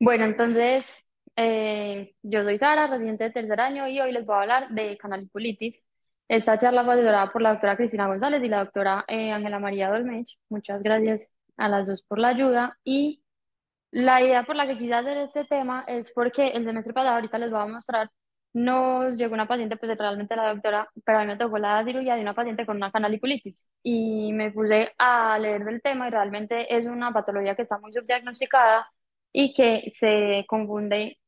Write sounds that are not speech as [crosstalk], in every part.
Bueno, entonces, eh, yo soy Sara, residente de tercer año, y hoy les voy a hablar de canaliculitis. Esta charla fue asesorada por la doctora Cristina González y la doctora eh, Ángela María Dolmech. Muchas gracias a las dos por la ayuda. Y la idea por la que quise hacer este tema es porque el semestre pasado, ahorita les voy a mostrar, nos llegó una paciente, pues realmente la doctora, pero a mí me tocó la cirugía de una paciente con una canaliculitis. Y me puse a leer del tema y realmente es una patología que está muy subdiagnosticada y que se confunde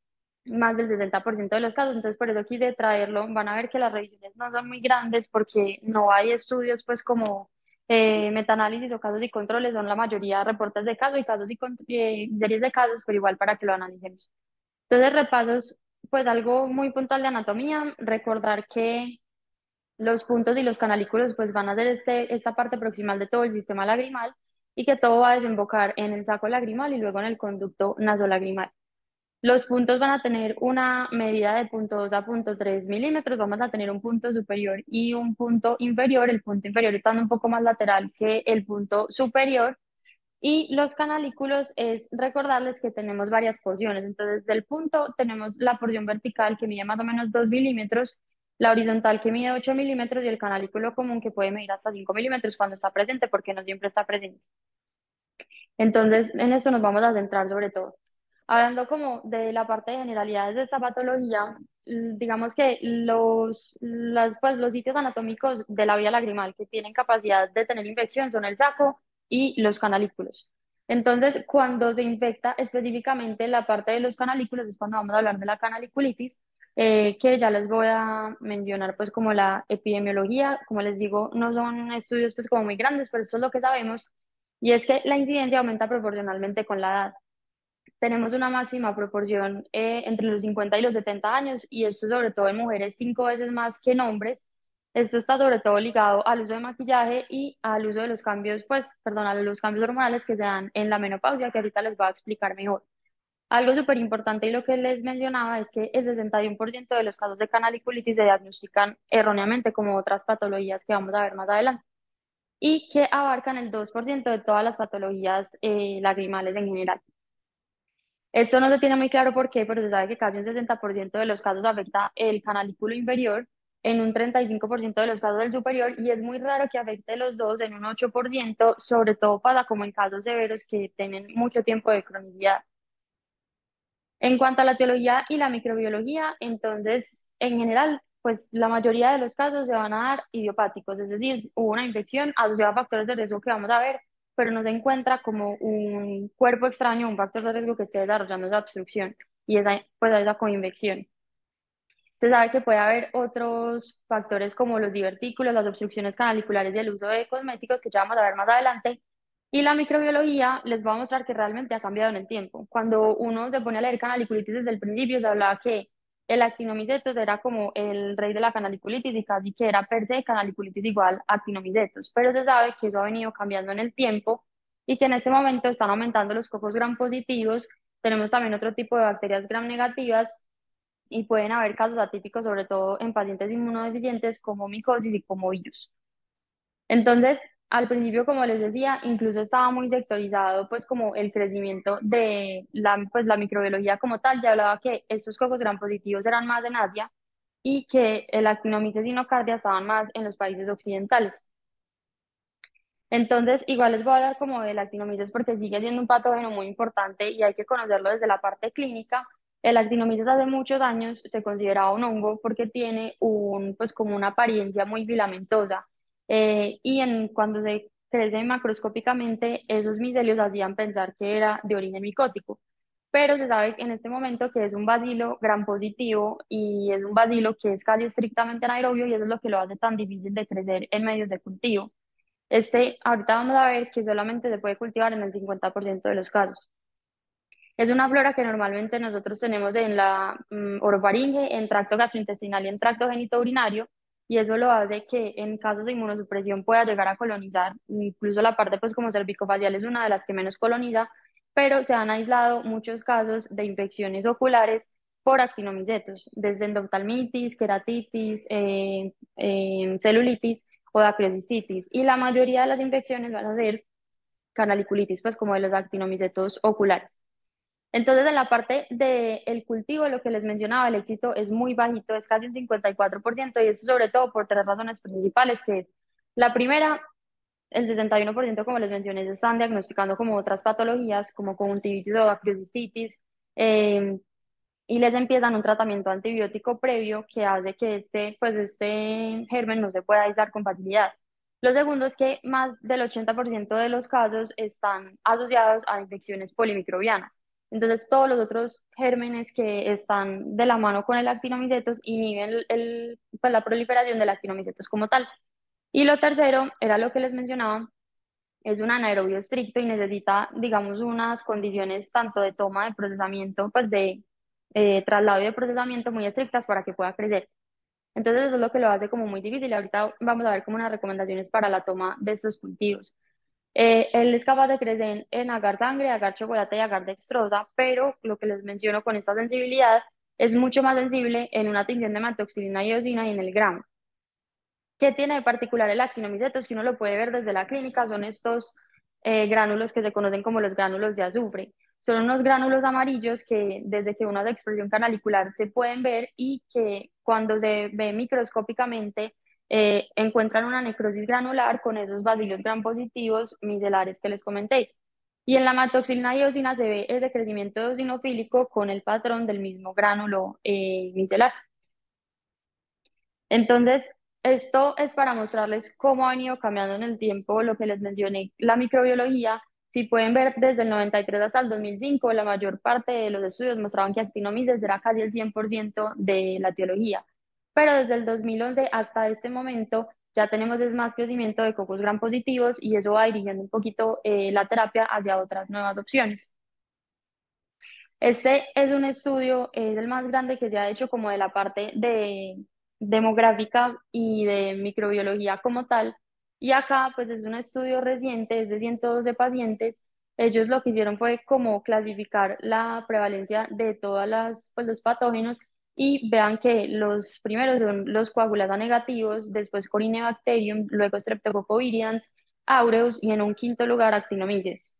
más del 60% de los casos, entonces por eso quise traerlo. Van a ver que las revisiones no son muy grandes porque no hay estudios pues como eh, metaanálisis o casos y controles, son la mayoría reportes de casos y casos y eh, series de casos, pero igual para que lo analicemos. Entonces repasos, pues algo muy puntual de anatomía, recordar que los puntos y los canalículos pues van a ser este, esta parte proximal de todo el sistema lagrimal y que todo va a desembocar en el saco lagrimal y luego en el conducto nasolagrimal. Los puntos van a tener una medida de 0.2 a 0.3 milímetros, vamos a tener un punto superior y un punto inferior, el punto inferior estando un poco más lateral que el punto superior, y los canalículos es recordarles que tenemos varias porciones, entonces del punto tenemos la porción vertical que mide más o menos 2 milímetros, la horizontal que mide 8 milímetros y el canalículo común que puede medir hasta 5 milímetros cuando está presente, porque no siempre está presente. Entonces, en eso nos vamos a centrar sobre todo. Hablando como de la parte de generalidades de esta patología, digamos que los, las, pues, los sitios anatómicos de la vía lagrimal que tienen capacidad de tener infección son el saco y los canalículos. Entonces, cuando se infecta específicamente la parte de los canalículos es cuando vamos a hablar de la canaliculitis, eh, que ya les voy a mencionar pues como la epidemiología, como les digo, no son estudios pues como muy grandes, pero esto es lo que sabemos, y es que la incidencia aumenta proporcionalmente con la edad. Tenemos una máxima proporción eh, entre los 50 y los 70 años, y esto sobre todo en mujeres cinco veces más que en hombres. Esto está sobre todo ligado al uso de maquillaje y al uso de los cambios, pues, perdón, a los cambios hormonales que se dan en la menopausia, que ahorita les voy a explicar mejor. Algo súper importante y lo que les mencionaba es que el 61% de los casos de canaliculitis se diagnostican erróneamente como otras patologías que vamos a ver más adelante y que abarcan el 2% de todas las patologías eh, lagrimales en general. Esto no se tiene muy claro por qué, pero se sabe que casi un 60% de los casos afecta el canalículo inferior, en un 35% de los casos del superior, y es muy raro que afecte los dos en un 8%, sobre todo pasa como en casos severos que tienen mucho tiempo de cronicidad. En cuanto a la teología y la microbiología, entonces, en general, pues la mayoría de los casos se van a dar idiopáticos, es decir, hubo una infección asociada a factores de riesgo que vamos a ver, pero no se encuentra como un cuerpo extraño, un factor de riesgo que esté desarrollando esa obstrucción y esa, pues esa coinfección. Se sabe que puede haber otros factores como los divertículos, las obstrucciones canaliculares y el uso de cosméticos que ya vamos a ver más adelante, y la microbiología les va a mostrar que realmente ha cambiado en el tiempo. Cuando uno se pone a leer canaliculitis desde el principio, se hablaba que el actinomicetos era como el rey de la canaliculitis y casi que era per se canaliculitis igual actinomicetos. Pero se sabe que eso ha venido cambiando en el tiempo y que en este momento están aumentando los cocos gram positivos. Tenemos también otro tipo de bacterias gram negativas y pueden haber casos atípicos, sobre todo en pacientes inmunodeficientes como micosis y como virus. Entonces, al principio, como les decía, incluso estaba muy sectorizado, pues como el crecimiento de la, pues, la microbiología como tal, ya hablaba que estos cocos gran positivos eran más en Asia y que el actinomitis sinocardia estaban más en los países occidentales. Entonces, igual les voy a hablar como del actinomitis porque sigue siendo un patógeno muy importante y hay que conocerlo desde la parte clínica. El actinomitis hace muchos años se consideraba un hongo porque tiene un, pues como una apariencia muy filamentosa eh, y en, cuando se crece macroscópicamente, esos micelios hacían pensar que era de origen micótico. Pero se sabe en este momento que es un bacilo gran positivo y es un bacilo que es casi estrictamente anaerobio y eso es lo que lo hace tan difícil de crecer en medios de cultivo. Este, ahorita vamos a ver que solamente se puede cultivar en el 50% de los casos. Es una flora que normalmente nosotros tenemos en la um, orofaringe, en tracto gastrointestinal y en tracto genitourinario, y eso lo hace que en casos de inmunosupresión pueda llegar a colonizar, incluso la parte pues como cervicofacial es una de las que menos coloniza, pero se han aislado muchos casos de infecciones oculares por actinomicetos, desde endoftalmitis, queratitis, eh, eh, celulitis o dacrocicitis, y la mayoría de las infecciones van a ser canaliculitis, pues como de los actinomicetos oculares. Entonces, en la parte del cultivo, lo que les mencionaba, el éxito es muy bajito, es casi un 54%, y eso sobre todo por tres razones principales, que la primera, el 61%, como les mencioné, se están diagnosticando como otras patologías, como conjuntivitis o acrocystitis, eh, y les empiezan un tratamiento antibiótico previo que hace que este, pues este germen no se pueda aislar con facilidad. Lo segundo es que más del 80% de los casos están asociados a infecciones polimicrobianas. Entonces, todos los otros gérmenes que están de la mano con el actinomicetos inhiben el, pues, la proliferación del actinomicetos como tal. Y lo tercero era lo que les mencionaba, es un anaerobio estricto y necesita, digamos, unas condiciones tanto de toma de procesamiento, pues de eh, traslado y de procesamiento muy estrictas para que pueda crecer. Entonces eso es lo que lo hace como muy difícil. Ahorita vamos a ver como unas recomendaciones para la toma de estos cultivos. Eh, él es capaz de crecer en agar sangre, agar chocolate y agar dextrosa, pero lo que les menciono con esta sensibilidad es mucho más sensible en una tinción de matoxilina y eosina y en el gramo. ¿Qué tiene de particular el actinomicetos? Que uno lo puede ver desde la clínica, son estos eh, gránulos que se conocen como los gránulos de azufre. Son unos gránulos amarillos que desde que uno hace expresión canalicular se pueden ver y que cuando se ve microscópicamente eh, encuentran una necrosis granular con esos bacillos gram positivos micelares que les comenté. Y en la matoxilina y eosina se ve el decrecimiento eosinofílico con el patrón del mismo gránulo eh, micelar. Entonces, esto es para mostrarles cómo ha venido cambiando en el tiempo lo que les mencioné, la microbiología si pueden ver, desde el 93 hasta el 2005, la mayor parte de los estudios mostraban que Actinomyces era casi el 100% de la etiología. Pero desde el 2011 hasta este momento ya tenemos es más crecimiento de cocos gran positivos y eso va dirigiendo un poquito eh, la terapia hacia otras nuevas opciones. Este es un estudio, es el más grande que se ha hecho como de la parte de demográfica y de microbiología como tal, y acá, pues es un estudio reciente, es de 112 pacientes. Ellos lo que hicieron fue como clasificar la prevalencia de todos pues, los patógenos y vean que los primeros son los coagulasa negativos, después Corynebacterium, luego Streptococcus aureus y en un quinto lugar Actinomyces.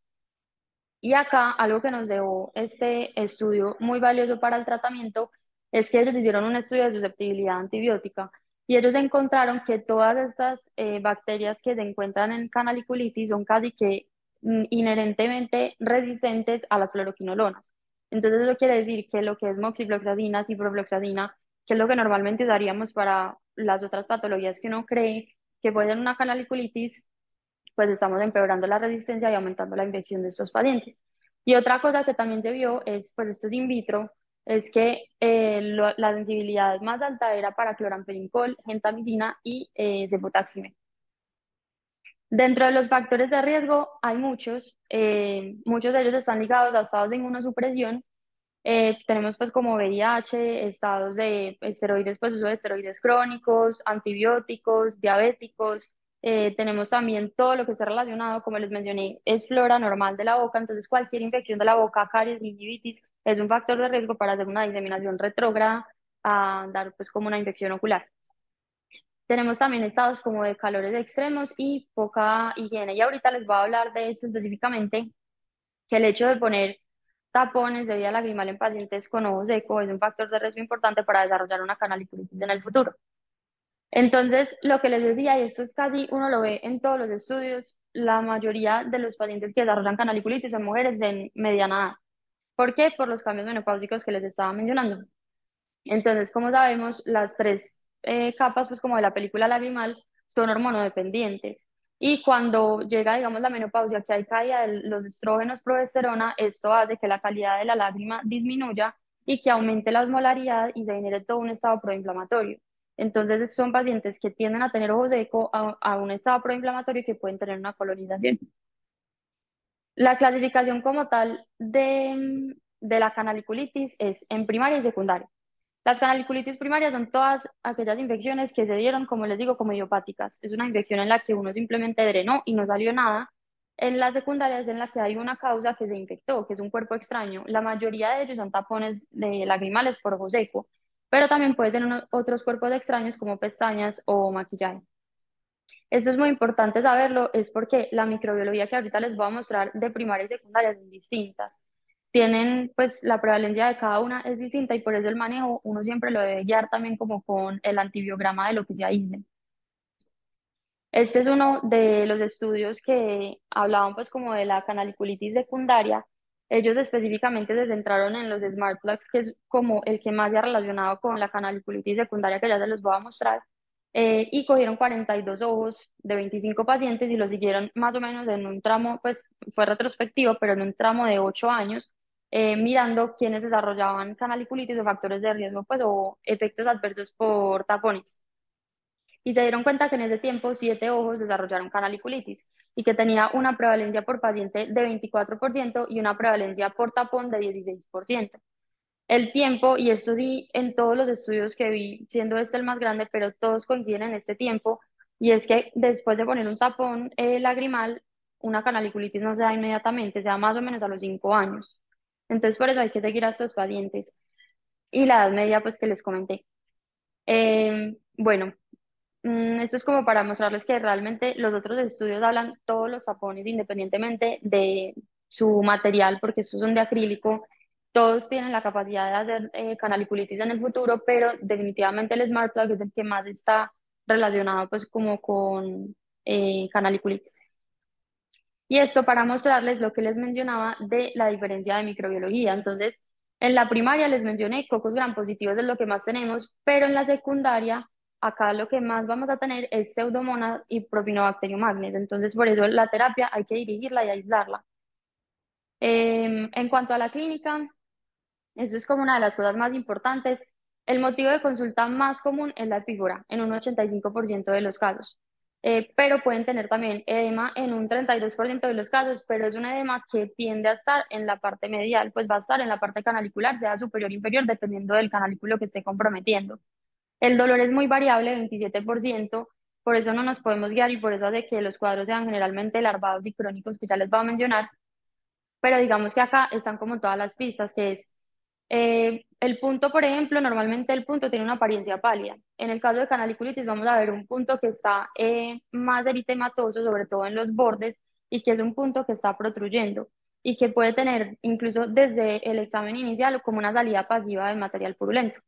Y acá algo que nos dejó este estudio muy valioso para el tratamiento es que ellos hicieron un estudio de susceptibilidad antibiótica y ellos encontraron que todas estas eh, bacterias que se encuentran en canaliculitis son casi que mm, inherentemente resistentes a las fluoroquinolonas. Entonces eso quiere decir que lo que es moxifloxacina, ciprofloxacina, que es lo que normalmente usaríamos para las otras patologías que uno cree que pueden una canaliculitis, pues estamos empeorando la resistencia y aumentando la infección de estos pacientes. Y otra cosa que también se vio es, pues esto es in vitro, es que eh, la sensibilidad más alta era para cloramperincol, gentamicina y eh, cefotaxime. Dentro de los factores de riesgo hay muchos, eh, muchos de ellos están ligados a estados de inmunosupresión. Eh, tenemos pues como VIH, estados de esteroides, pues uso de esteroides crónicos, antibióticos, diabéticos, eh, tenemos también todo lo que está relacionado, como les mencioné, es flora normal de la boca, entonces cualquier infección de la boca, caries, gingivitis, es un factor de riesgo para hacer una diseminación retrógrada, a dar pues como una infección ocular. Tenemos también estados como de calores extremos y poca higiene. Y ahorita les voy a hablar de eso específicamente, que el hecho de poner tapones de vía lagrimal en pacientes con ojo seco es un factor de riesgo importante para desarrollar una canaliculitis en el futuro. Entonces, lo que les decía, y esto es casi, uno lo ve en todos los estudios, la mayoría de los pacientes que desarrollan canaliculitis son mujeres de mediana edad. ¿Por qué? Por los cambios menopáusicos que les estaba mencionando. Entonces, como sabemos, las tres eh, capas, pues como de la película lagrimal, son hormonodependientes. Y cuando llega, digamos, la menopausia, que hay caída de los estrógenos, progesterona, esto hace que la calidad de la lágrima disminuya y que aumente la osmolaridad y se genere todo un estado proinflamatorio. Entonces son pacientes que tienden a tener ojo seco a, un estado proinflamatorio y que pueden tener una colonización. La clasificación como tal de, de la canaliculitis es en primaria y secundaria. Las canaliculitis primarias son todas aquellas infecciones que se dieron, como les digo, como idiopáticas. Es una infección en la que uno simplemente drenó y no salió nada. En la secundaria es en la que hay una causa que se infectó, que es un cuerpo extraño. La mayoría de ellos son tapones de lagrimales por ojo seco pero también puede tener otros cuerpos extraños como pestañas o maquillaje. Eso es muy importante saberlo, es porque la microbiología que ahorita les voy a mostrar de primaria y secundaria son distintas. Tienen, pues, la prevalencia de cada una es distinta y por eso el manejo uno siempre lo debe guiar también como con el antibiograma de lo que se aísle. Este es uno de los estudios que hablaban pues como de la canaliculitis secundaria. Ellos específicamente se centraron en los smart plugs, que es como el que más se ha relacionado con la canaliculitis secundaria, que ya se los voy a mostrar. Eh, y cogieron 42 ojos de 25 pacientes y los siguieron más o menos en un tramo, pues fue retrospectivo, pero en un tramo de 8 años, eh, mirando quiénes desarrollaban canaliculitis o factores de riesgo, pues o efectos adversos por tapones y se dieron cuenta que en ese tiempo siete ojos desarrollaron canaliculitis y que tenía una prevalencia por paciente de 24% y una prevalencia por tapón de 16%. El tiempo, y esto sí en todos los estudios que vi, siendo este el más grande, pero todos coinciden en este tiempo, y es que después de poner un tapón eh, lagrimal, una canaliculitis no se da inmediatamente, se da más o menos a los 5 años. Entonces, por eso hay que seguir a estos pacientes. Y la edad media, pues que les comenté. Eh, bueno, Mm, esto es como para mostrarles que realmente los otros estudios hablan todos los tapones independientemente de su material, porque estos son de acrílico, todos tienen la capacidad de hacer eh, canaliculitis en el futuro, pero definitivamente el Smart Plug es el que más está relacionado pues como con eh, canaliculitis. Y esto para mostrarles lo que les mencionaba de la diferencia de microbiología. Entonces, en la primaria les mencioné cocos gram positivos es lo que más tenemos, pero en la secundaria acá lo que más vamos a tener es pseudomonas y propinobacterium magnes. Entonces, por eso la terapia hay que dirigirla y aislarla. Em, en cuanto a la clínica, eso es como una de las cosas más importantes. El motivo de consulta más común es la epígora, en un 85% de los casos. Eh, pero pueden tener también edema en un 32% de los casos, pero es un edema que tiende a estar en la parte medial, pues va a estar en la parte canalicular, sea superior o inferior, dependiendo del canalículo que esté comprometiendo. El dolor es muy variable, 27%, por eso no nos podemos guiar y por eso hace que los cuadros sean generalmente larvados y crónicos, que ya les voy a mencionar. Pero digamos que acá están como todas las pistas, que es eh, el punto, por ejemplo, normalmente el punto tiene una apariencia pálida. En el caso de canaliculitis vamos a ver un punto que está eh, más eritematoso, sobre todo en los bordes, y que es un punto que está protruyendo y que puede tener incluso desde el examen inicial como una salida pasiva de material purulento.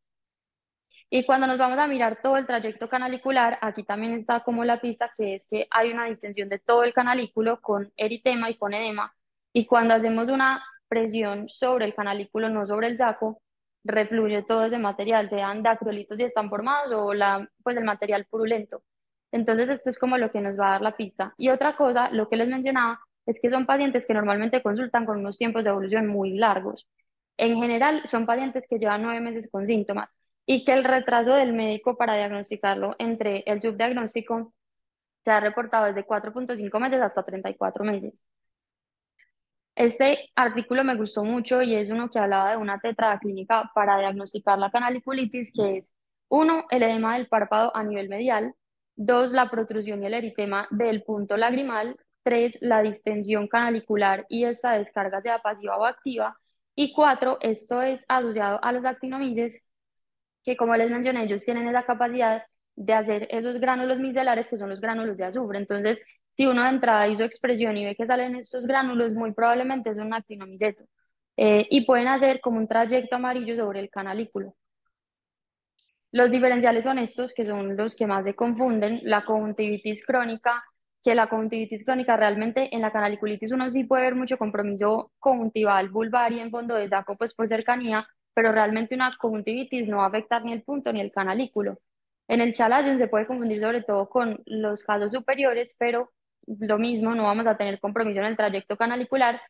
Y cuando nos vamos a mirar todo el trayecto canalicular, aquí también está como la pista que es que hay una distensión de todo el canalículo con eritema y con edema. Y cuando hacemos una presión sobre el canalículo, no sobre el saco, refluye todo ese material, sean dacrolitos y están formados o la, pues el material purulento. Entonces esto es como lo que nos va a dar la pista. Y otra cosa, lo que les mencionaba, es que son pacientes que normalmente consultan con unos tiempos de evolución muy largos. En general, son pacientes que llevan nueve meses con síntomas y que el retraso del médico para diagnosticarlo entre el subdiagnóstico se ha reportado desde 4.5 meses hasta 34 meses. Este artículo me gustó mucho y es uno que hablaba de una tetrada clínica para diagnosticar la canaliculitis, que es uno, el edema del párpado a nivel medial, dos, la protrusión y el eritema del punto lagrimal, tres, la distensión canalicular y esta descarga sea pasiva o activa, y cuatro, esto es asociado a los actinomides que como les mencioné, ellos tienen esa capacidad de hacer esos gránulos micelares que son los gránulos de azufre. Entonces, si uno de entrada hizo expresión y ve que salen estos gránulos, muy probablemente es un actinomiceto. Eh, y pueden hacer como un trayecto amarillo sobre el canalículo. Los diferenciales son estos, que son los que más se confunden, la conjuntivitis crónica, que la conjuntivitis crónica realmente en la canaliculitis uno sí puede ver mucho compromiso conjuntival vulvar y en fondo de saco, pues por cercanía, pero realmente una conjuntivitis no va a afectar ni el punto ni el canalículo. En el chalazion se puede confundir sobre todo con los casos superiores, pero lo mismo, no vamos a tener compromiso en el trayecto canalicular.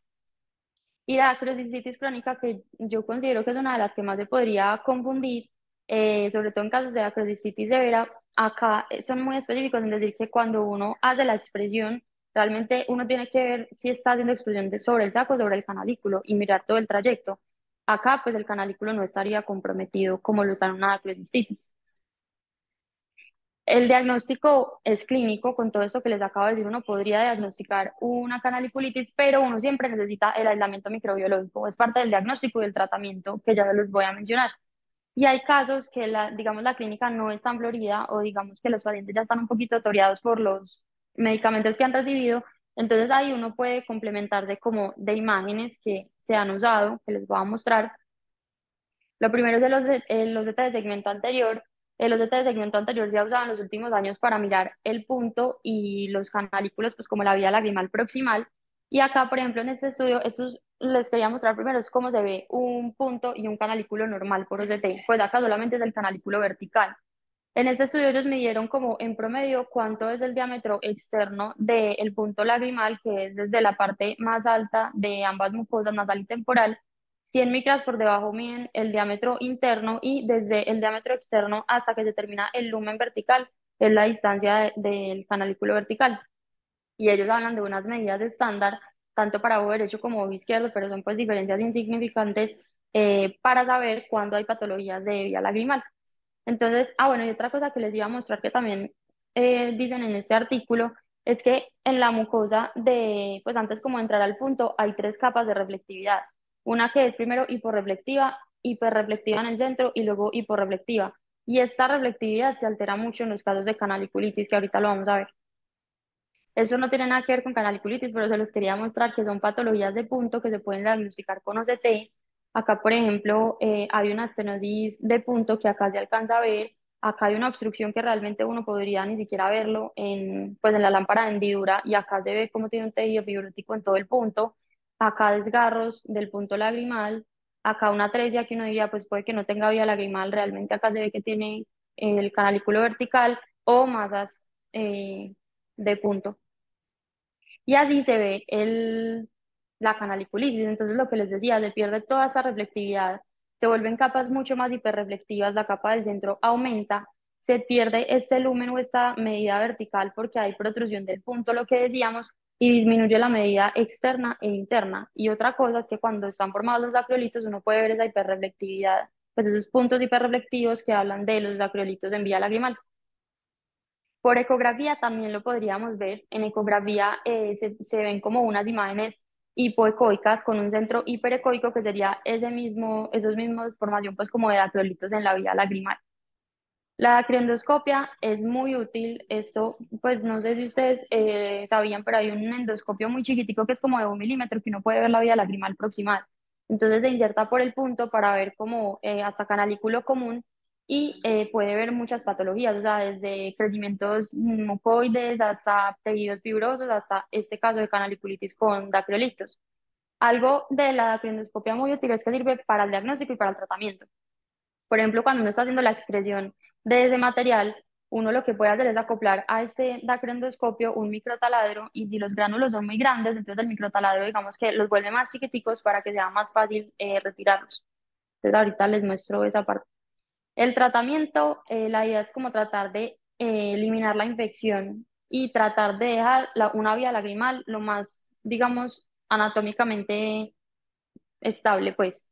Y la acrocisitis crónica, que yo considero que es una de las que más se podría confundir, eh, sobre todo en casos de acrocisitis severa, acá son muy específicos en decir que cuando uno hace la expresión, realmente uno tiene que ver si está haciendo expresión de sobre el saco, sobre el canalículo y mirar todo el trayecto. Acá, pues el canalículo no estaría comprometido como lo está en una acrocistitis. El diagnóstico es clínico, con todo esto que les acabo de decir, uno podría diagnosticar una canaliculitis, pero uno siempre necesita el aislamiento microbiológico, es parte del diagnóstico y del tratamiento que ya les voy a mencionar. Y hay casos que, la, digamos, la clínica no es tan florida o digamos que los pacientes ya están un poquito toreados por los medicamentos que han recibido. Entonces ahí uno puede complementarse como de imágenes que se han usado, que les voy a mostrar. Lo primero es de los, de, eh, los de segmento anterior. Eh, los de segmento anterior se ha usado en los últimos años para mirar el punto y los canalículos, pues como la vía lagrimal proximal. Y acá, por ejemplo, en este estudio, estos les quería mostrar primero es cómo se ve un punto y un canalículo normal por OCT. Pues acá solamente es el canalículo vertical. En este estudio ellos midieron como en promedio cuánto es el diámetro externo del punto lagrimal, que es desde la parte más alta de ambas mucosas, nasal y temporal. 100 micras por debajo miden el diámetro interno y desde el diámetro externo hasta que se termina el lumen vertical es la distancia del canalículo vertical. Y ellos hablan de unas medidas de estándar tanto para ojo derecho como ojo izquierdo, pero son pues diferencias insignificantes eh, para saber cuándo hay patologías de vía lagrimal. Entonces, ah, bueno, y otra cosa que les iba a mostrar que también eh, dicen en este artículo es que en la mucosa de, pues antes como entrar al punto, hay tres capas de reflectividad. Una que es primero hiporreflectiva, hiperreflectiva en el centro y luego hiporreflectiva. Y esta reflectividad se altera mucho en los casos de canaliculitis, que ahorita lo vamos a ver. Eso no tiene nada que ver con canaliculitis, pero se los quería mostrar que son patologías de punto que se pueden diagnosticar con OCT. Acá, por ejemplo, eh, hay una estenosis de punto que acá se alcanza a ver. Acá hay una obstrucción que realmente uno podría ni siquiera verlo en, pues en la lámpara de hendidura y acá se ve cómo tiene un tejido fibrótico en todo el punto. Acá desgarros del punto lagrimal. Acá una atresia que uno diría, pues puede que no tenga vía lagrimal. Realmente acá se ve que tiene el canalículo vertical o masas eh, de punto. Y así se ve el, la canaliculitis. Entonces, lo que les decía, se pierde toda esa reflectividad, se vuelven capas mucho más hiperreflectivas, la capa del centro aumenta, se pierde este lumen o esta medida vertical porque hay protrusión del punto, lo que decíamos, y disminuye la medida externa e interna. Y otra cosa es que cuando están formados los acreolitos, uno puede ver esa hiperreflectividad, pues esos puntos hiperreflectivos que hablan de los acreolitos en vía lagrimal. Por ecografía también lo podríamos ver. En ecografía eh, se, ven como unas imágenes hipoecoicas con un centro hiperecoico que sería ese mismo, esos mismos formación pues como de acreolitos en la vía lagrimal. La criendoscopia es muy útil. Esto, pues no sé si ustedes eh, sabían, pero hay un endoscopio muy chiquitico que es como de un milímetro que uno puede ver la vía lagrimal proximal. Entonces se inserta por el punto para ver como eh, hasta canalículo común y eh, puede ver muchas patologías, o sea, desde crecimientos mucoides hasta tejidos fibrosos, hasta este caso de canaliculitis con dacreolitos. Algo de la dacriendoscopia muy útil es que sirve para el diagnóstico y para el tratamiento. Por ejemplo, cuando uno está haciendo la excreción de ese material, uno lo que puede hacer es acoplar a este dacriendoscopio un microtaladro y si los gránulos son muy grandes, entonces el microtaladro digamos que los vuelve más chiquiticos para que sea más fácil eh, retirarlos. Entonces ahorita les muestro esa parte. El tratamiento, eh, la idea es como tratar de eh, eliminar la infección y tratar de dejar una vía lagrimal lo más, digamos, anatómicamente estable, pues.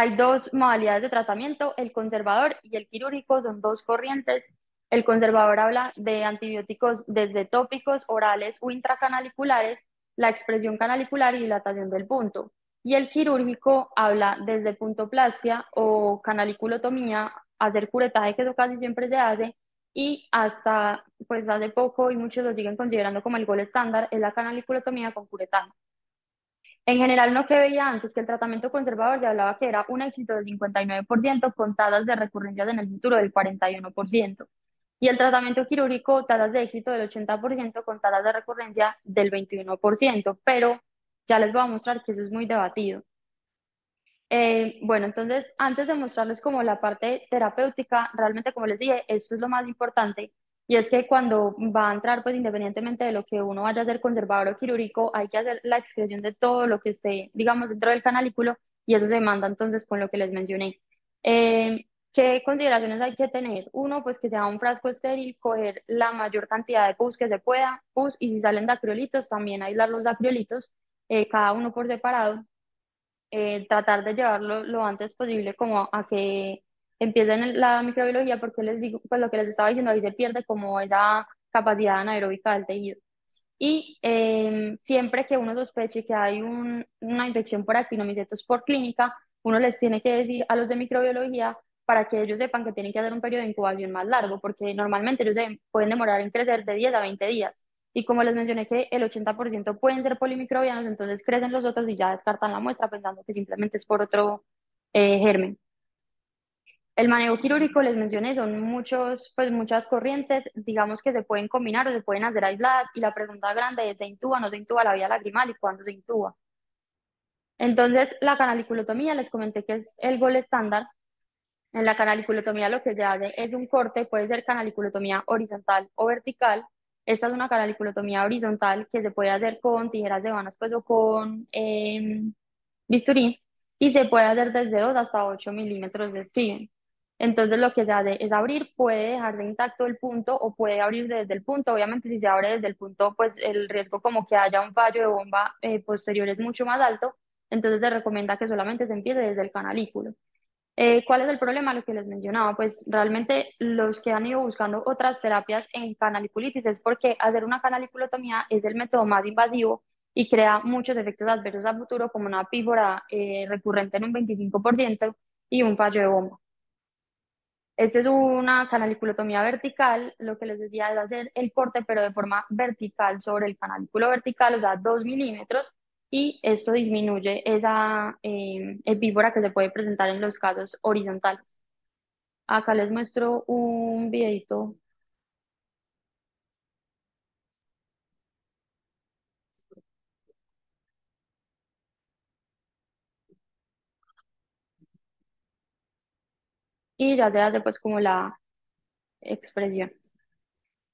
Hay dos modalidades de tratamiento, el conservador y el quirúrgico, son dos corrientes. El conservador habla de antibióticos desde tópicos, orales o intracanaliculares, la expresión canalicular y dilatación del punto. Y el quirúrgico habla desde puntoplastia o canaliculotomía, hacer curetaje, que eso casi siempre se hace, y hasta pues hace poco, y muchos lo siguen considerando como el gol estándar, es la canaliculotomía con curetaje. En general, no que veía antes que el tratamiento conservador se hablaba que era un éxito del 59% con tasas de recurrencias en el futuro del 41%. Y el tratamiento quirúrgico, tasas de éxito del 80% con tasas de recurrencia del 21%, pero ya les voy a mostrar que eso es muy debatido. Eh, bueno, entonces, antes de mostrarles como la parte terapéutica, realmente, como les dije, esto es lo más importante, y es que cuando va a entrar, pues independientemente de lo que uno vaya a hacer conservador o quirúrgico, hay que hacer la excreción de todo lo que esté, digamos, dentro del canalículo, y eso se manda entonces con lo que les mencioné. Eh, ¿Qué consideraciones hay que tener? Uno, pues que sea un frasco estéril, coger la mayor cantidad de pus que se pueda, pus, y si salen dacriolitos, también aislar los dacriolitos, eh, cada uno por separado, eh, tratar de llevarlo lo antes posible como a que empiecen la microbiología, porque les digo, pues lo que les estaba diciendo, ahí se pierde como esa capacidad anaeróbica del tejido. Y em, siempre que uno sospeche que hay una infección por actinomicetos por clínica, uno les tiene que decir a los de microbiología para que ellos sepan que tienen que hacer un periodo de incubación más largo, porque normalmente ellos se pueden demorar en crecer de 10 a 20 días. Y como les mencioné que el 80% pueden ser polimicrobianos, entonces crecen los otros y ya descartan la muestra pensando que simplemente es por otro eh, germen. El manejo quirúrgico, les mencioné, son muchos, pues muchas corrientes, digamos que se pueden combinar o se pueden hacer aisladas, y la pregunta grande es, ¿se intuba o no se intuba la vía lagrimal y cuándo se intuba? Entonces, la canaliculotomía, les comenté que es el gol estándar. En la canaliculotomía lo que se hace es un corte, puede ser canaliculotomía horizontal o vertical. Esta es una canaliculotomía horizontal que se puede hacer con tijeras de vanas pues, o con eh, bisturí y se puede hacer desde 2 hasta 8 milímetros de skin. Entonces lo que se hace es abrir, puede dejar de intacto el punto o puede abrir desde el punto. Obviamente si se abre desde el punto, pues el riesgo como que haya un fallo de bomba eh, posterior es mucho más alto. Entonces se recomienda que solamente se empiece desde el canalículo. Eh, ¿Cuál es el problema? Lo que les mencionaba, pues realmente los que han ido buscando otras terapias en canaliculitis es porque hacer una canaliculotomía es el método más invasivo y crea muchos efectos adversos a futuro, como una pífora eh, recurrente en un 25% y un fallo de bomba. Esta es una canaliculotomía vertical, lo que les decía es hacer el corte, pero de forma vertical sobre el canalículo vertical, o sea, 2 milímetros, y esto disminuye esa eh, epífora que se puede presentar en los casos horizontales. Acá les muestro un videito. Y ya se hace pues como la expresión.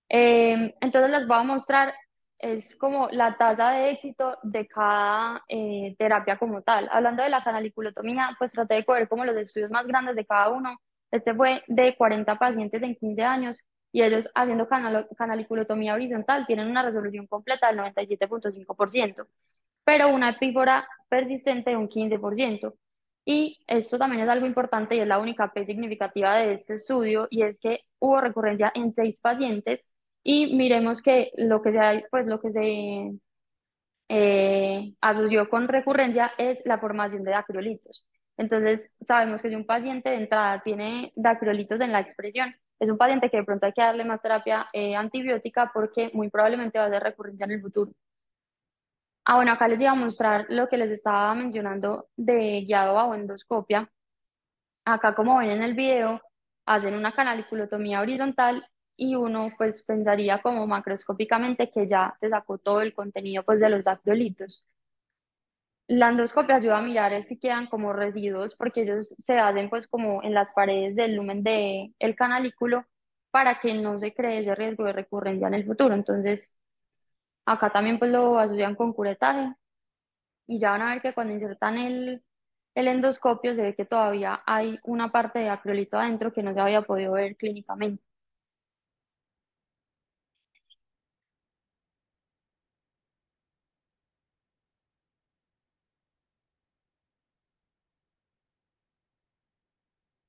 Eh, entonces les voy a mostrar es como la tasa de éxito de cada eh, terapia como tal. Hablando de la canaliculotomía, pues traté de coger como los estudios más grandes de cada uno. Este fue de 40 pacientes en 15 años y ellos haciendo canal canaliculotomía horizontal tienen una resolución completa del 97.5%, pero una epífora persistente de un 15%. Y esto también es algo importante y es la única P significativa de este estudio y es que hubo recurrencia en seis pacientes y miremos que lo que se, pues, lo que se eh, asoció con recurrencia es la formación de dacriolitos. Entonces, sabemos que si un paciente de entrada tiene dacriolitos en la expresión, es un paciente que de pronto hay que darle más terapia eh, antibiótica porque muy probablemente va a ser recurrencia en el futuro. Ah, bueno, acá les iba a mostrar lo que les estaba mencionando de guiado a endoscopia. Acá, como ven en el video, hacen una canaliculotomía horizontal y uno pues pensaría como macroscópicamente que ya se sacó todo el contenido pues de los acreolitos. La endoscopia ayuda a mirar si quedan como residuos porque ellos se hacen pues como en las paredes del lumen del el canalículo para que no se cree ese riesgo de recurrencia en el futuro. Entonces, acá también pues lo asocian con curetaje y ya van a ver que cuando insertan el, el endoscopio se ve que todavía hay una parte de acreolito adentro que no se había podido ver clínicamente.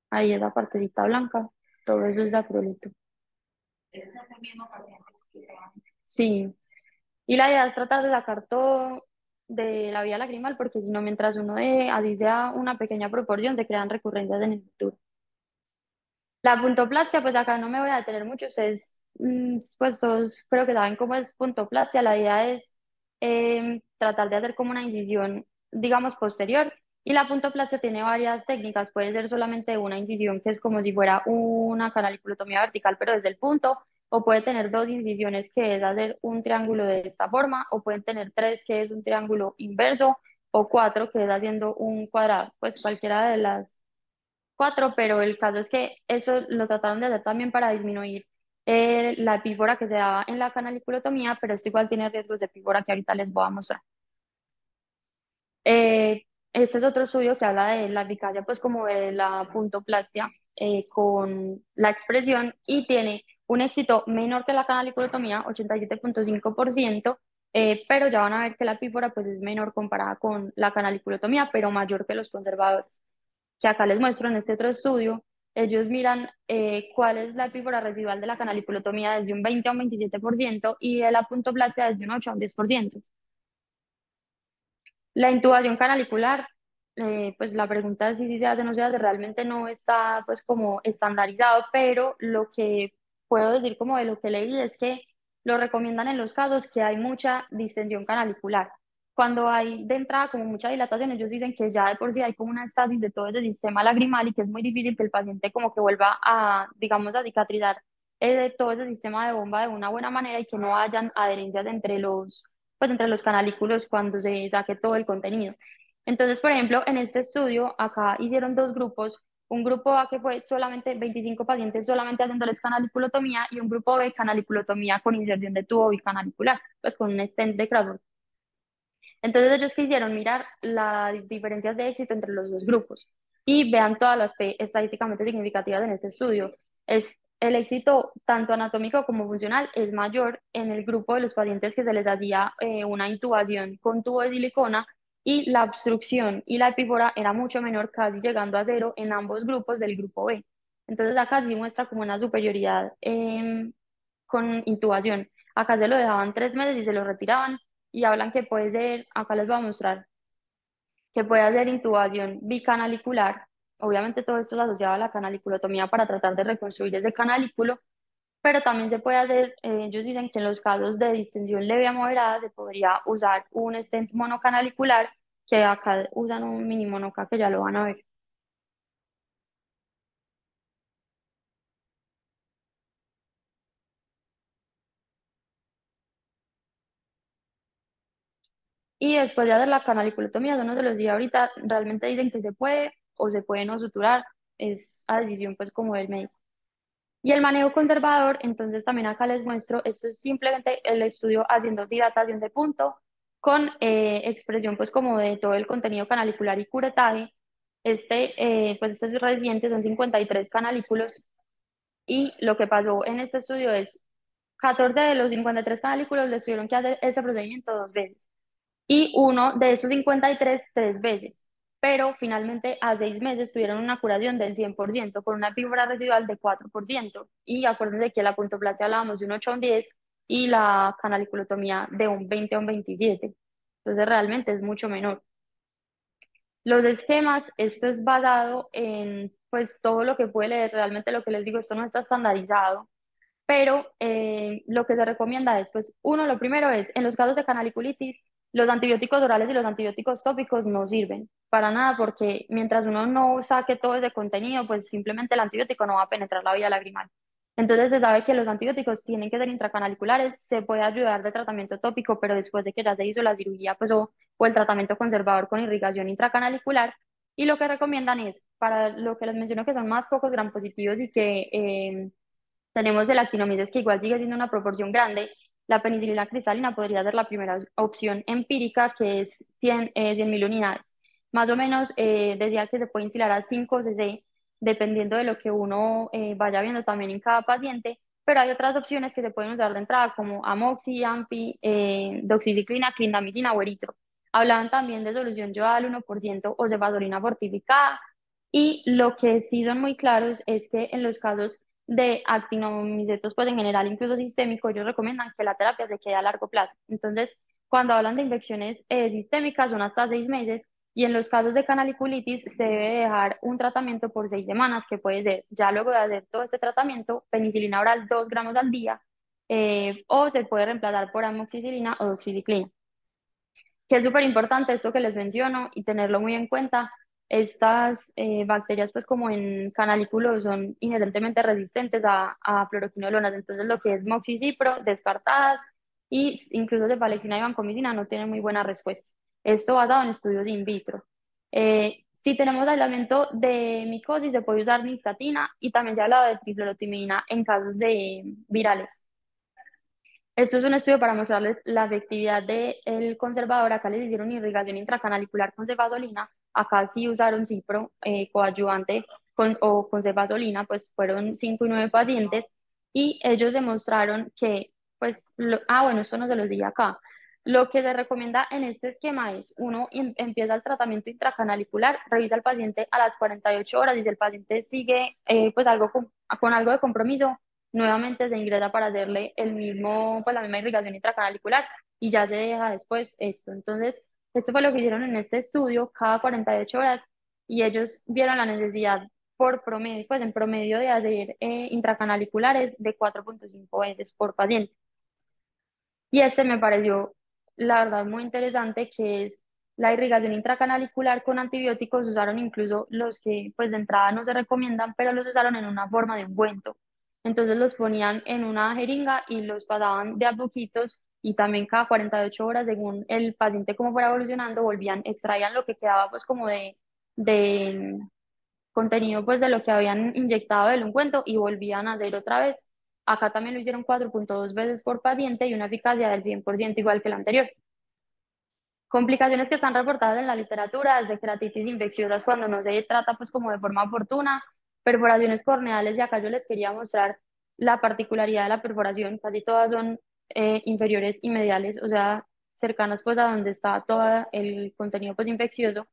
Ahí es la partecita blanca, todo eso es acrolito. ¿Ese es el mismo paciente? Sí. Y la idea es tratar de sacar todo de la vía lagrimal, porque si no, mientras uno de, así sea una pequeña proporción, se crean recurrencias en el futuro. La puntoplastia, pues acá no me voy a detener mucho, ustedes, mm, pues todos creo que saben cómo es puntoplastia. La idea es eh, tratar de hacer como una incisión, digamos, posterior y la puntoplastia tiene varias técnicas, puede ser solamente una incisión que es como si fuera una canaliculotomía vertical, pero desde el punto, o puede tener dos incisiones que es hacer un triángulo de esta forma, o pueden tener tres que es un triángulo inverso, o cuatro que es haciendo un cuadrado, pues cualquiera de las cuatro, pero el caso es que eso lo trataron de hacer también para disminuir eh, la epífora que se daba en la canaliculotomía, pero esto igual tiene riesgos de epífora que ahorita les voy a mostrar. Eh, este es otro estudio que habla de la eficacia, pues como de la puntoplastia eh, con la expresión y tiene un éxito menor que la canaliculotomía, 87.5%, eh, pero ya van a ver que la epífora pues es menor comparada con la canaliculotomía, pero mayor que los conservadores. Que acá les muestro en este otro estudio, ellos miran eh, cuál es la epífora residual de la canaliculotomía desde un 20 a un 27% y de la puntoplastia desde un 8 a un 10%. La intubación canalicular eh, pues la pregunta es si sí se hace o no se hace, realmente no está pues como estandarizado, pero lo que puedo decir como de lo que leí es que lo recomiendan en los casos que hay mucha distensión canalicular. Cuando hay de entrada como mucha dilatación, ellos dicen que ya de por sí hay como una estasis de todo el sistema lagrimal y que es muy difícil que el paciente como que vuelva a, digamos, a cicatrizar eh, todo ese sistema de bomba de una buena manera y que no hayan adherencias entre los, pues, entre los canalículos cuando se saque todo el contenido. Entonces, por ejemplo, en este estudio, acá hicieron dos grupos. Un grupo A que fue solamente 25 pacientes solamente haciéndoles canaliculotomía y un grupo B canaliculotomía con inserción de tubo bicanalicular, pues con un stent de Crawford. Entonces ellos quisieron mirar las diferencias de éxito entre los dos grupos y vean todas las P estadísticamente significativas en este estudio. Es, el éxito tanto anatómico como funcional es mayor en el grupo de los pacientes que se les hacía eh, una intubación con tubo de silicona y la obstrucción y la epífora era mucho menor, casi llegando a cero en ambos grupos del grupo B. Entonces acá sí muestra como una superioridad eh, con intubación. Acá se lo dejaban tres meses y se lo retiraban y hablan que puede ser, acá les voy a mostrar, que puede hacer intubación bicanalicular. Obviamente todo esto es asociado a la canaliculotomía para tratar de reconstruir ese canalículo, pero también se puede hacer, eh, ellos dicen que en los casos de distensión leve a moderada se podría usar un stent monocanalicular, que acá usan un mini monoca que ya lo van a ver. Y después de hacer la canaliculotomía, son los de los días ahorita, realmente dicen que se puede o se puede no suturar, es a decisión pues como del médico. Y el manejo conservador, entonces también acá les muestro, esto es simplemente el estudio haciendo dilatación de punto con eh, expresión pues como de todo el contenido canalicular y curetaje. Este, eh, pues este es reciente, son 53 canalículos y lo que pasó en este estudio es 14 de los 53 canalículos les tuvieron que hacer este procedimiento dos veces y uno de esos 53 tres veces, pero finalmente a seis meses tuvieron una curación del 100% con una epífora residual de 4%. Y acuérdense que la puntoplasia hablábamos de un 8 a un 10 y la canaliculotomía de un 20 a un 27. Entonces realmente es mucho menor. Los esquemas, esto es basado en pues todo lo que puede leer, realmente lo que les digo, esto no está estandarizado, pero eh, lo que se recomienda es, pues uno, lo primero es, en los casos de canaliculitis, los antibióticos orales y los antibióticos tópicos no sirven para nada porque mientras uno no saque todo ese contenido, pues simplemente el antibiótico no va a penetrar la vía lagrimal. Entonces se sabe que los antibióticos tienen que ser intracanaliculares, se puede ayudar de tratamiento tópico, pero después de que ya se hizo la cirugía pues, o, el tratamiento conservador con irrigación intracanalicular. Y lo que recomiendan es, para lo que les menciono que son más focos gran positivos y que eh, tenemos el actinomides que igual sigue siendo una proporción grande, la penicilina cristalina podría ser la primera opción empírica, que es 100 eh, mil unidades. Más o menos eh, decía que se puede instilar a 5 cc, dependiendo de lo que uno eh, vaya viendo también en cada paciente, pero hay otras opciones que se pueden usar de entrada, como amoxi, ampi, eh, doxiciclina, clindamicina o eritro. Hablaban también de solución yodal 1% o cefazolina fortificada, y lo que sí son muy claros es que en los casos de actinomicetos, pues en general, incluso sistémico, ellos recomiendan que la terapia se quede a largo plazo. Entonces, cuando hablan de infecciones eh, sistémicas, son hasta seis meses, y en los casos de canaliculitis se debe dejar un tratamiento por seis semanas, que puede ser, ya luego de hacer todo este tratamiento, penicilina oral 2 gramos al día, eh, o se puede reemplazar por amoxicilina o doxiciclina. Que es súper importante esto que les menciono y tenerlo muy en cuenta, estas eh, bacterias, pues como en canalículos, son inherentemente resistentes a, a fluoroquinolonas. Entonces, lo que es moxicipro, descartadas, y incluso cefalexina y vancomicina no tienen muy buena respuesta. Esto basado en estudios in vitro. Eh, si tenemos aislamiento de micosis, se puede usar nistatina y también se ha hablado de trifluorotimina en casos de virales. Esto es un estudio para mostrarles la efectividad del conservador. Acá les hicieron irrigación intracanalicular con cefazolina Acá sí usaron cipro eh, coadyuvante con, o con cefazolina, pues fueron 5 y 9 pacientes y ellos demostraron que, pues, ah, bueno, esto no se los dije acá. Lo que se recomienda en este esquema es, uno em, empieza el tratamiento intracanalicular, revisa al paciente a las 48 horas y si el paciente sigue eh, pues algo con, con, algo de compromiso, nuevamente se ingresa para hacerle el mismo, pues la misma irrigación intracanalicular y ya se deja después esto. Entonces, Esto fue lo que hicieron en este estudio cada 48 horas y ellos vieron la necesidad por promedio, pues en promedio de hacer eh, intracanaliculares de 4.5 veces por paciente. Y este me pareció, la verdad, muy interesante, que es la irrigación intracanalicular con antibióticos. Usaron incluso los que, pues de entrada no se recomiendan, pero los usaron en una forma de ungüento. Entonces los ponían en una jeringa y los pasaban de a poquitos y también cada 48 horas, según el paciente como fuera evolucionando, volvían, extraían lo que quedaba pues como de, de contenido pues de lo que habían inyectado del ungüento y volvían a hacer otra vez. Acá también lo hicieron 4.2 veces por paciente y una eficacia del 100% igual que la anterior. Complicaciones que están reportadas en la literatura, desde keratitis infecciosas cuando no se trata pues como de forma oportuna, perforaciones corneales y acá yo les quería mostrar la particularidad de la perforación, casi todas son eh, inferiores y mediales, o sea, cercanas pues a donde está todo el contenido pues infeccioso.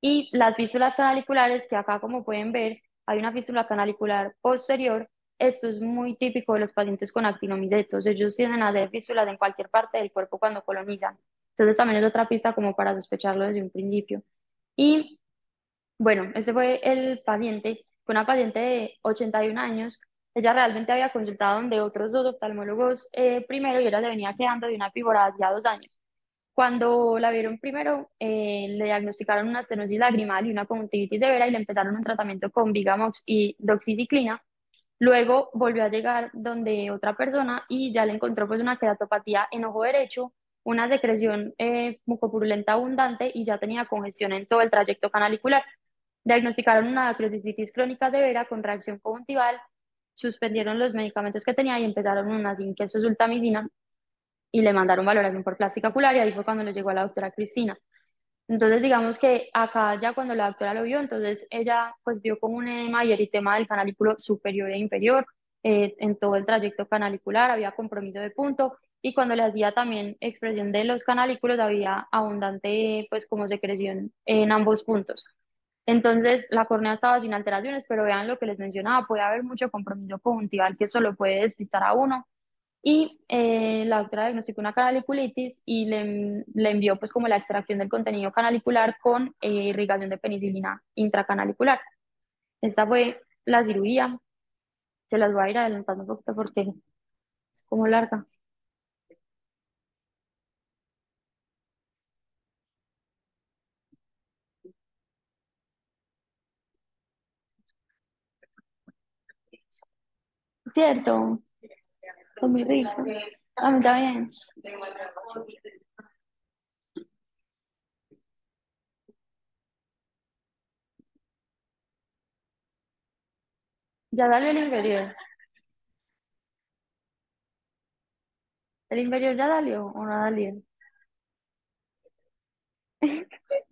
Y las fístulas canaliculares, que acá como pueden ver, hay una fístula canalicular posterior. Esto es muy típico de los pacientes con actinomicetos. Ellos tienden a tener fístulas en cualquier parte del cuerpo cuando colonizan. Entonces también es otra pista como para sospecharlo desde un principio. Y bueno, ese fue el paciente, fue una paciente de 81 años. Ella realmente había consultado donde otros dos oftalmólogos eh, primero y ella se venía quedando de una piborada ya dos años. Cuando la vieron primero, eh, le diagnosticaron una estenosis lagrimal y una conjuntivitis severa y le empezaron un tratamiento con Vigamox y doxiciclina. Luego volvió a llegar donde otra persona y ya le encontró pues una queratopatía en ojo derecho, una secreción eh, mucopurulenta abundante y ya tenía congestión en todo el trayecto canalicular. Diagnosticaron una acroticitis crónica severa con reacción conjuntival, suspendieron los medicamentos que tenía y empezaron una sultamidina y le mandaron valoración por plástica ocular y ahí fue cuando le llegó a la doctora Cristina. Entonces, digamos que acá ya cuando la doctora lo vio, entonces ella pues vio como un edema y eritema del canalículo superior e inferior eh, en todo el trayecto canalicular, había compromiso de punto y cuando le hacía también expresión de los canalículos había abundante pues como secreción en ambos puntos. Entonces, la córnea estaba sin alteraciones, pero vean lo que les mencionaba, puede haber mucho compromiso conjuntival que eso lo puede despistar a uno y eh, la doctora diagnosticó una canaliculitis y le, le, envió pues como la extracción del contenido canalicular con eh, irrigación de penicilina intracanalicular. Esta fue la cirugía. Se las voy a ir adelantando un poquito porque es como larga. Cierto. Es muy rico. A mí también. Ya salió el inferior. ¿El inferior ya salió o no salió? [laughs]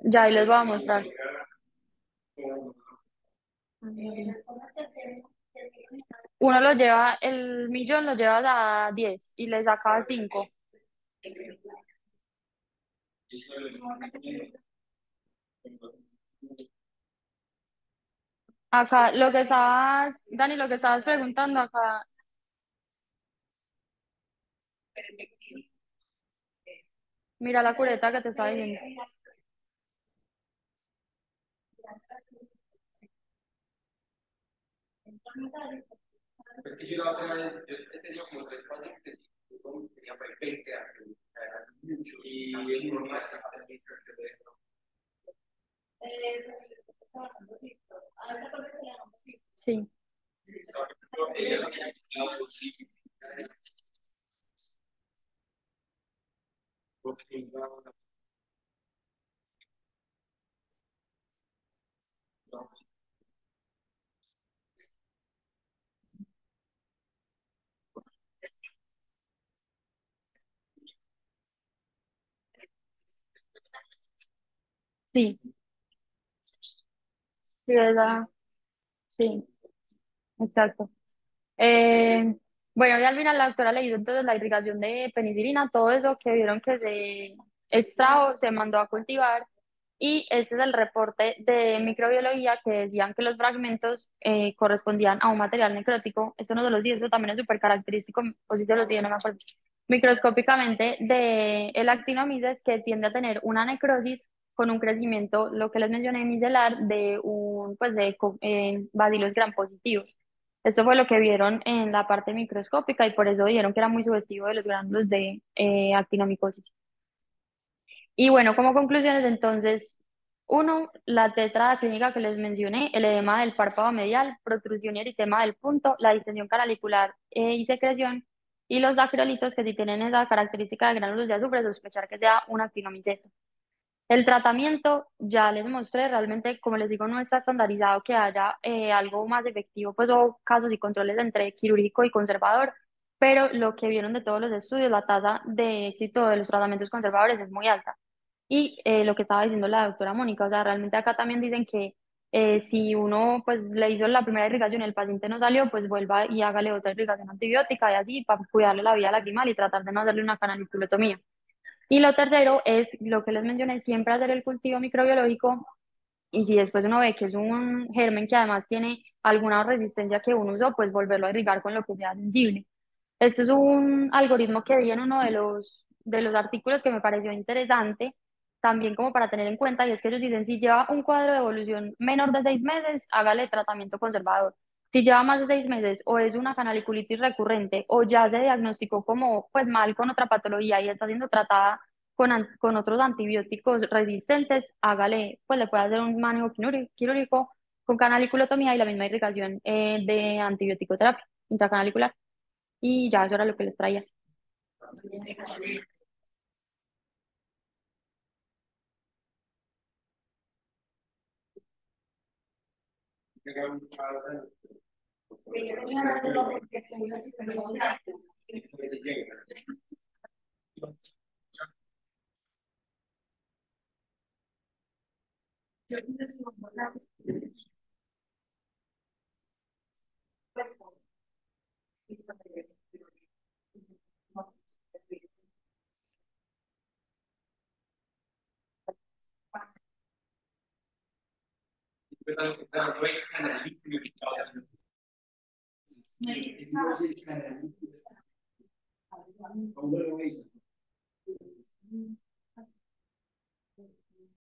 Ya, ahí les voy a mostrar. Uno lo lleva, el millón lo lleva a 10 y le saca 5. Acá, lo que estabas, Dani, lo que estabas preguntando acá. Mira la cureta que te está diciendo. Es que yo la otra vez, yo he tenido como tres pacientes yo tenía 20 años, mucho, y el problema es que está en Sí. Sí, sí, ¿verdad? Sí, exacto. Eh, bueno, y al final la doctora ha leído entonces la irrigación de penicilina, todo eso que vieron que se extrajo, se mandó a cultivar. Y este es el reporte de microbiología que decían que los fragmentos eh, correspondían a un material necrótico. Esto no se los dice, eso también es súper característico, o si se los digo, no me acuerdo. Microscópicamente de el actinomides que tiende a tener una necrosis con un crecimiento, lo que les mencioné, micelar, de un, pues de eh, bacilos gram positivos. Esto fue lo que vieron en la parte microscópica y por eso dijeron que era muy sugestivo de los gránulos de eh, actinomicosis. Y bueno, como conclusiones, entonces, uno, la tetrada clínica que les mencioné, el edema del párpado medial, protrusión y eritema del punto, la distensión canalicular eh, y secreción, y los acrolitos que si tienen esa característica de gránulos de azufre, sospechar que sea un actinomiceto. El tratamiento, ya les mostré, realmente, como les digo, no está estandarizado que haya eh, algo más efectivo, pues o casos y controles entre quirúrgico y conservador, pero lo que vieron de todos los estudios, la tasa de éxito de los tratamientos conservadores es muy alta. Y eh, lo que estaba diciendo la doctora Mónica, o sea, realmente acá también dicen que eh, si uno pues le hizo la primera irrigación y el paciente no salió, pues vuelva y hágale otra irrigación antibiótica y así para cuidarle la vía lagrimal y tratar de no hacerle una canaliculotomía. Y lo tercero es lo que les mencioné, siempre hacer el cultivo microbiológico y si después uno ve que es un germen que además tiene alguna resistencia que uno usó, pues volverlo a irrigar con lo que sea sensible. Esto es un algoritmo que vi en uno de los, de los artículos que me pareció interesante, también como para tener en cuenta, y es que ellos dicen, si lleva un cuadro de evolución menor de seis meses, hágale tratamiento conservador. Si lleva más de seis meses o es una canaliculitis recurrente o ya se diagnosticó como pues mal con otra patología y está siendo tratada con, con otros antibióticos resistentes, hágale, pues le puede hacer un manejo quirúrgico con canaliculotomía y la misma irrigación eh, de antibiótico-terapia intracanalicular. Y ya eso era lo que les traía. Gracias. Porque yo venía hablando de una supervivencia. Yo quiero Gracias.